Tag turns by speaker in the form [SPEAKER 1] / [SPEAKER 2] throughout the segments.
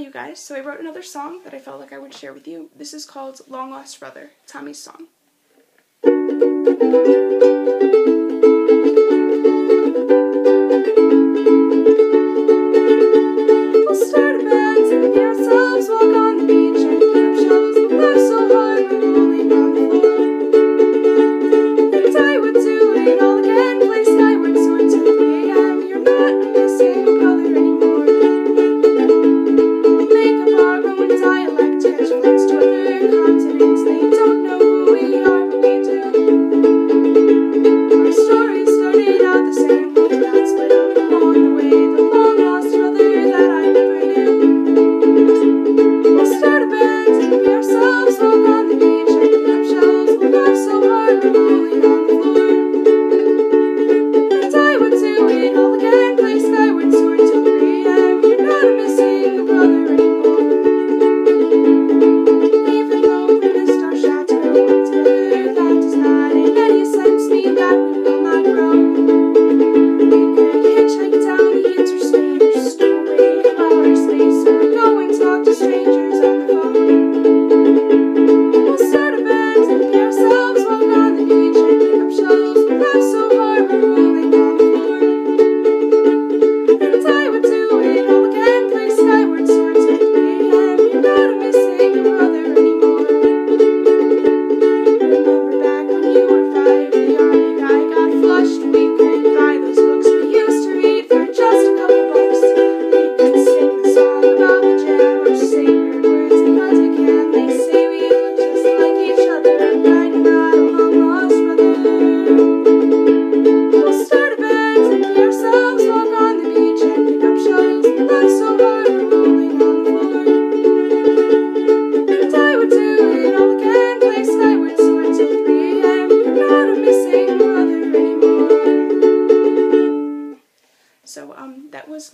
[SPEAKER 1] you guys. So I wrote another song that I felt like I would share with you. This is called Long Lost Brother, Tommy's song. So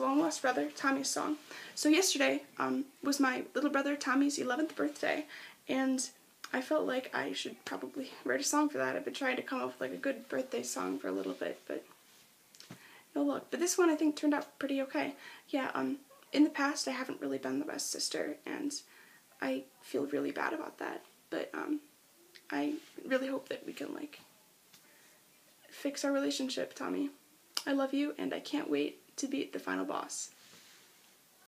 [SPEAKER 1] Long Lost Brother, Tommy's song. So yesterday um, was my little brother Tommy's 11th birthday, and I felt like I should probably write a song for that. I've been trying to come up with like a good birthday song for a little bit, but no luck. But this one I think turned out pretty okay. Yeah, um, in the past I haven't really been the best sister, and I feel really bad about that. But um, I really hope that we can like fix our relationship, Tommy. I love you, and I can't wait to beat the final boss.